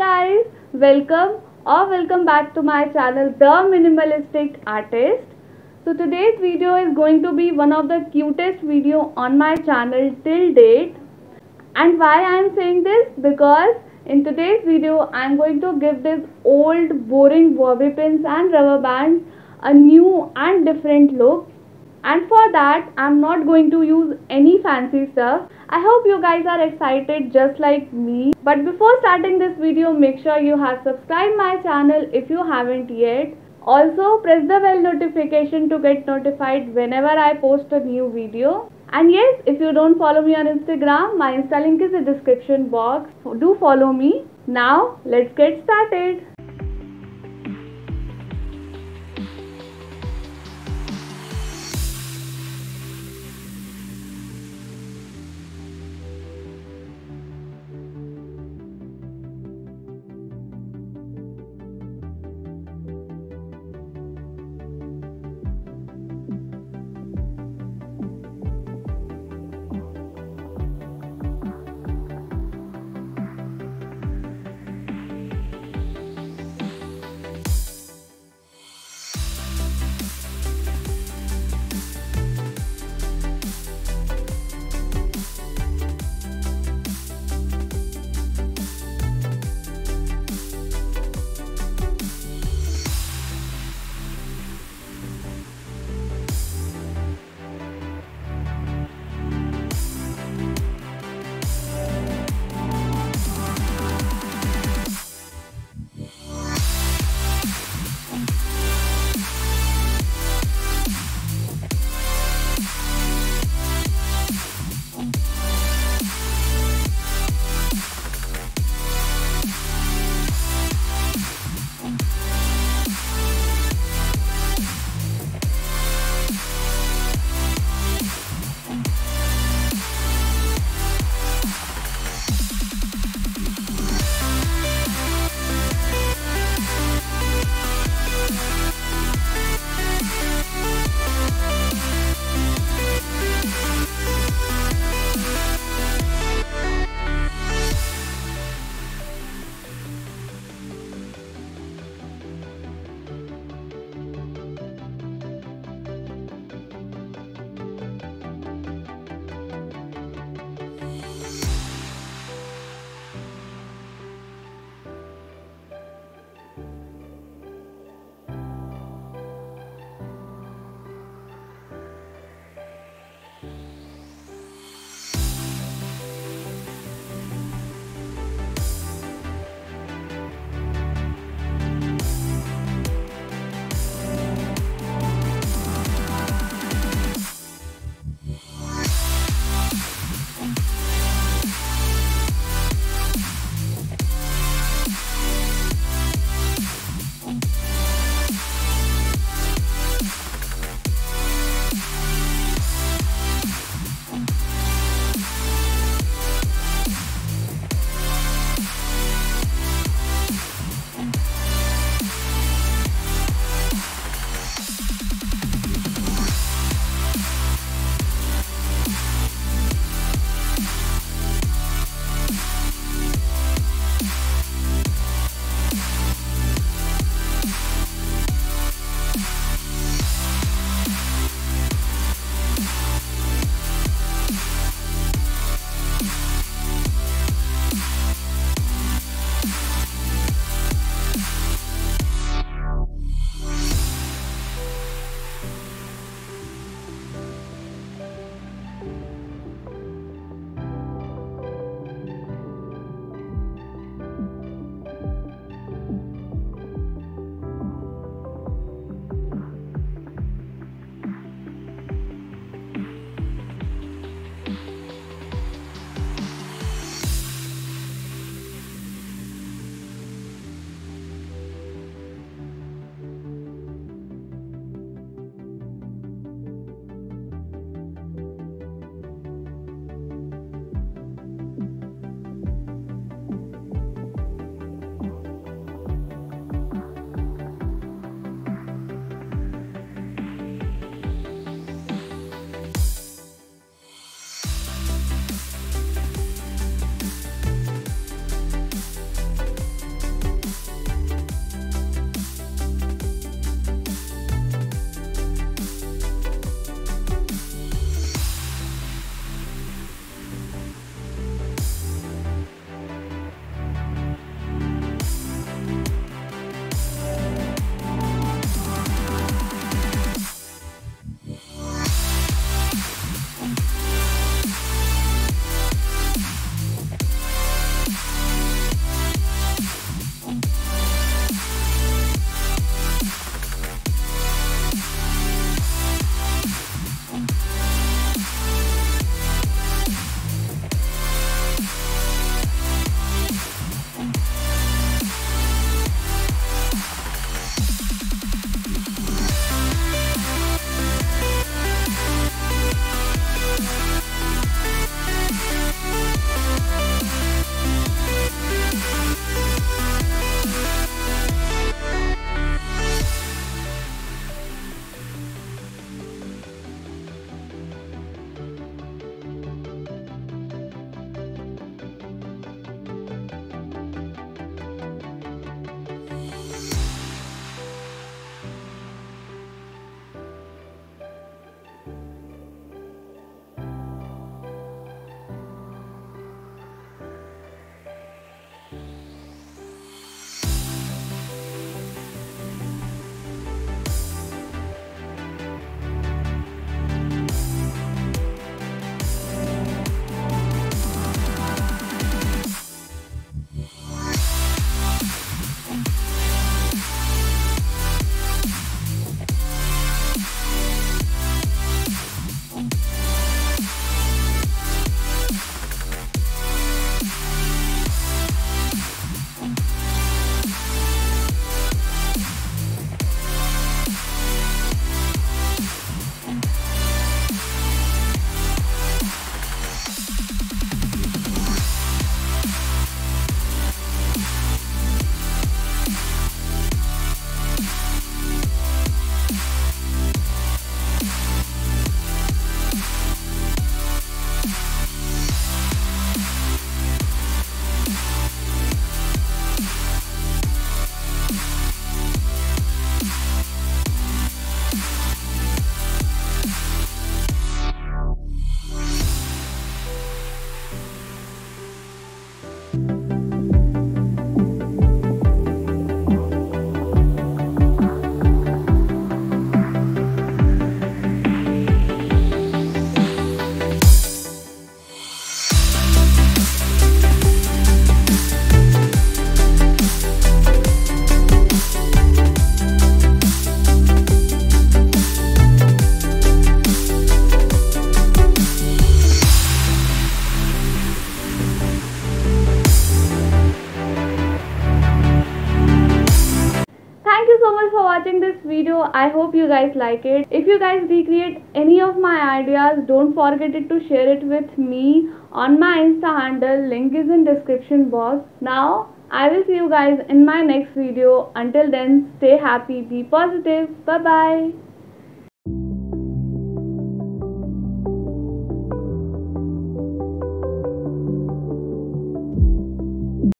guys, welcome or welcome back to my channel The Minimalistic Artist. So today's video is going to be one of the cutest video on my channel till date. And why I am saying this? Because in today's video I am going to give this old boring bobby pins and rubber bands a new and different look and for that I'm not going to use any fancy stuff. I hope you guys are excited just like me. But before starting this video make sure you have subscribed my channel if you haven't yet. Also press the bell notification to get notified whenever I post a new video. And yes, if you don't follow me on Instagram, my Insta link is in the description box. Do follow me. Now let's get started. Video. I hope you guys like it. If you guys recreate any of my ideas, don't forget it to share it with me on my Insta handle. Link is in description box. Now, I will see you guys in my next video. Until then, stay happy, be positive. Bye bye.